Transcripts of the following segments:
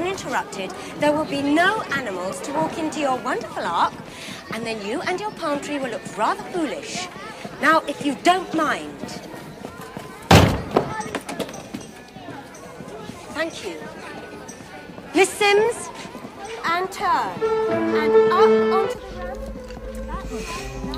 uninterrupted, there will be no animals to walk into your wonderful ark, and then you and your palm tree will look rather foolish. Now, if you don't mind. Thank you. Miss Sims, and turn. And up onto the and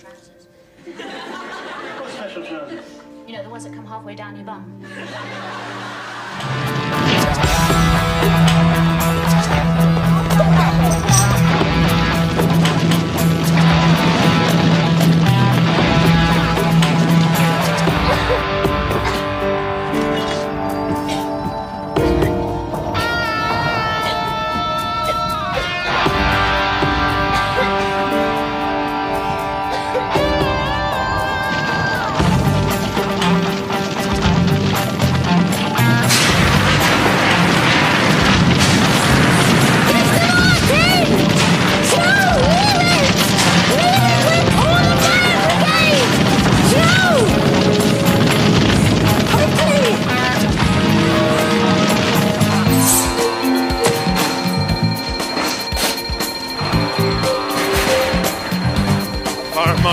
can wear those special trousers. Special trousers. You know, the ones that come halfway down your bum.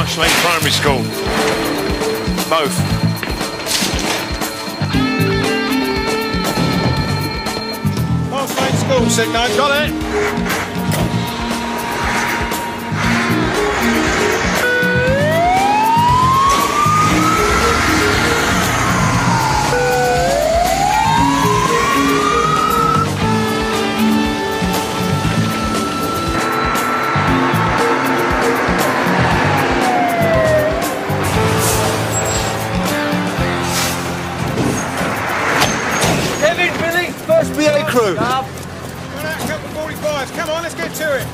Marsh Lane Primary School. Both. School, Sicknote. Got it. Crew. Run out a couple of 45s. Come on, let's get to it.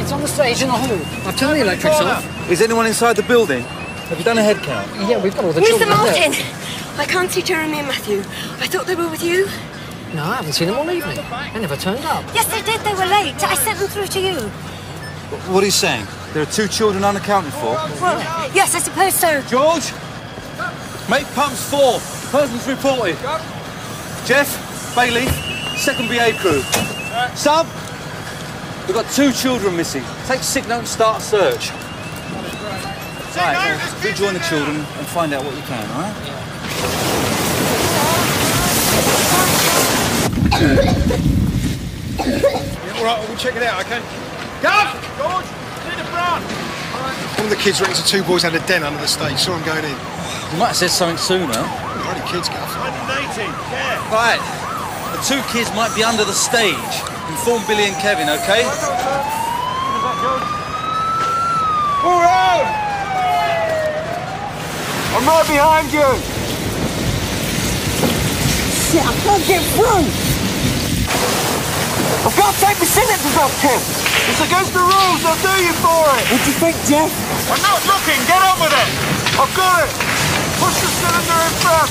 It's on the stage in the hall. I've turned the electrics off. Is anyone inside the building? Have you done a head count? Yeah, we've got all the Mr. children Martin! there. I can't see Jeremy and Matthew. I thought they were with you. No, I haven't seen them all evening. They never turned up. Yes, they did. They were late. I sent them through to you. What are you saying? There are two children unaccounted for. Well, yes, I suppose so. George, make pumps four. Persons reported. Jeff, Bayleaf, second BA crew. Sub, we've got two children missing. Take Sicknote and start a search. Right, well, rejoin the children and find out what you can, all right? Yeah, all right, we'll check it out, okay? Gav! George, clear the front. One of the kids reckons the two boys had a den under the stage. Saw them going in. You might have said something sooner. They're only kids, Gav. 180. Yeah. Right, the two kids might be under the stage. Inform Billy and Kevin, okay? All round! I'm right behind you. Shit, I can't get through! I've got to take the sentences off, Kev! It's against the rules. They'll do you for it. What do you think, Jeff? I'm not looking. Get on with it. I've got it. Push the cylinder in front.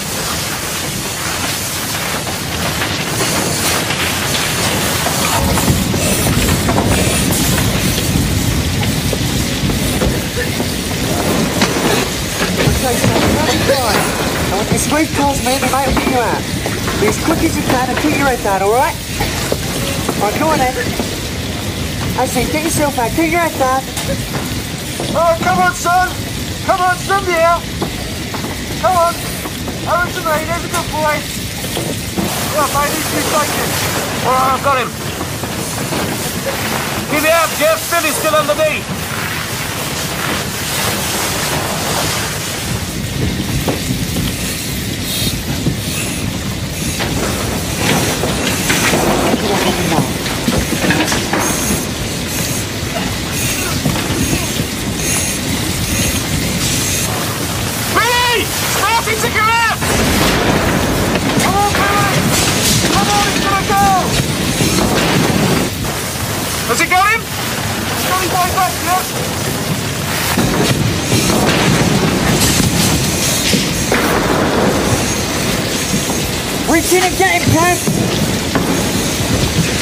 Okay, so that's fine. I calls, man, and mate will get you out. Be as quick as you can and keep your head down, alright? Alright, come on then. I say, get yourself out, keep your head down. Oh, come on, son. Come on, somebody out. Come on. Over to me. There's a good boy. Yeah, mate, he's too taken. All right, I've got him. Give it up, Jeff. Billy's still and long. To go! Come on, Billy! Come on, it's gonna go! It? Reach in and get him, Kev!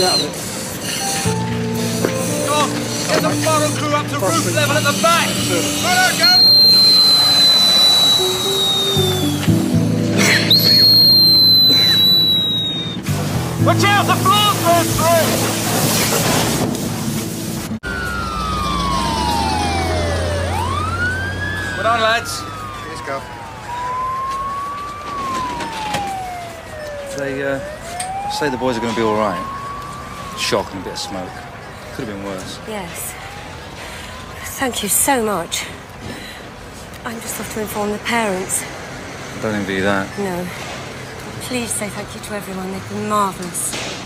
Come on, get the fire crew up to roof level at the back! Right go! Watch out, the floor's going through. Well done, lads. Let's go. They uh, say the boys are going to be all right. Shock and a bit of smoke. Could have been worse. Yes. Thank you so much. I'm just off to inform the parents. Don't envy that. No. Please say thank you to everyone. They've been marvellous.